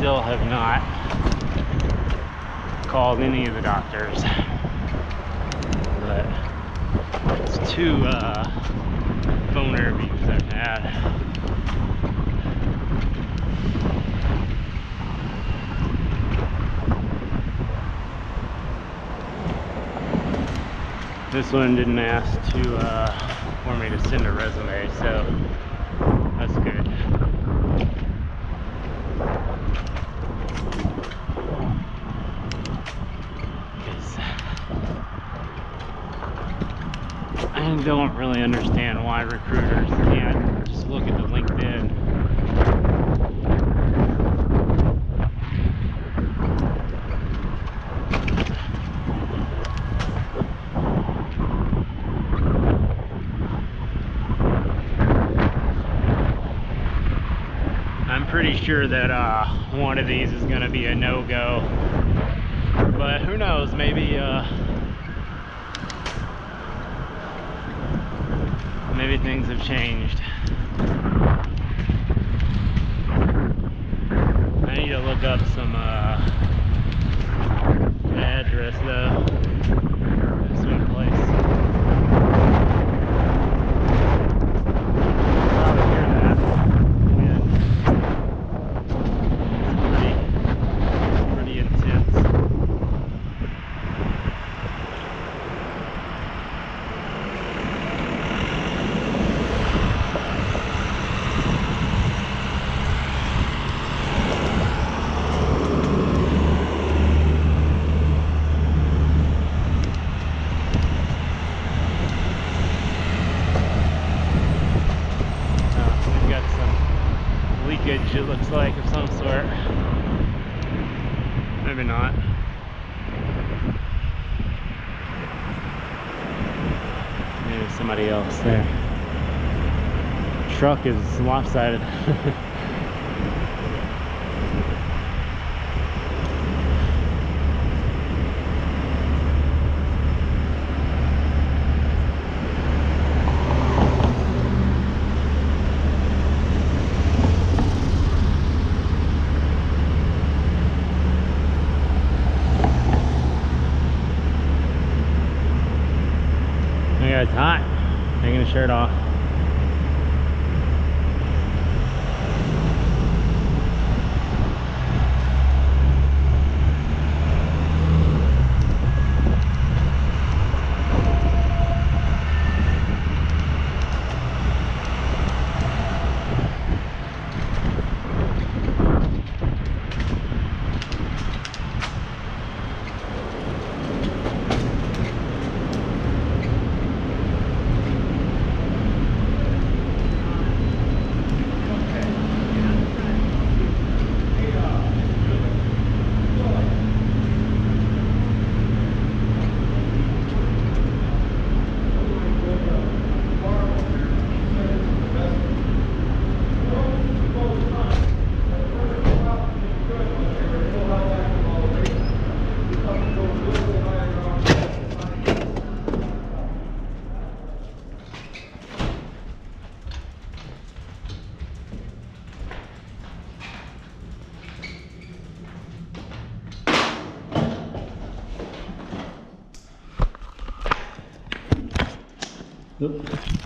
still have not called any of the doctors. But it's two uh, phone interviews I've had. This one didn't ask to uh, for me to send a resume, so that's good. I don't really understand why recruiters can't just look at the LinkedIn. I'm pretty sure that uh, one of these is going to be a no-go. But who knows, maybe uh, maybe things have changed. I need to look up some uh, address though. This one place. Probably hear that. wind. It's pretty, pretty intense. Uh, we've got leakage, it looks like, of some sort. Maybe not. Maybe somebody else there. Truck is lopsided. it's hot. Taking the shirt off. Eu...